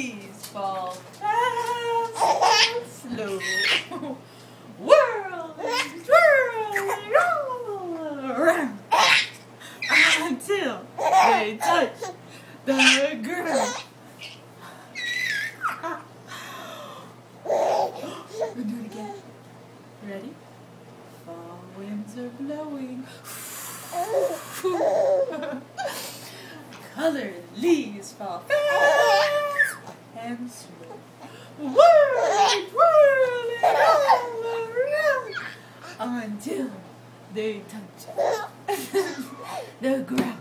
leaves fall fast slow. Whirl and twirl roll around until they touch the ground. We'll do it again. Ready? Fall winds are blowing. Colored leaves fall fast and slow. Whirl, whirl, and all around until they touch the ground.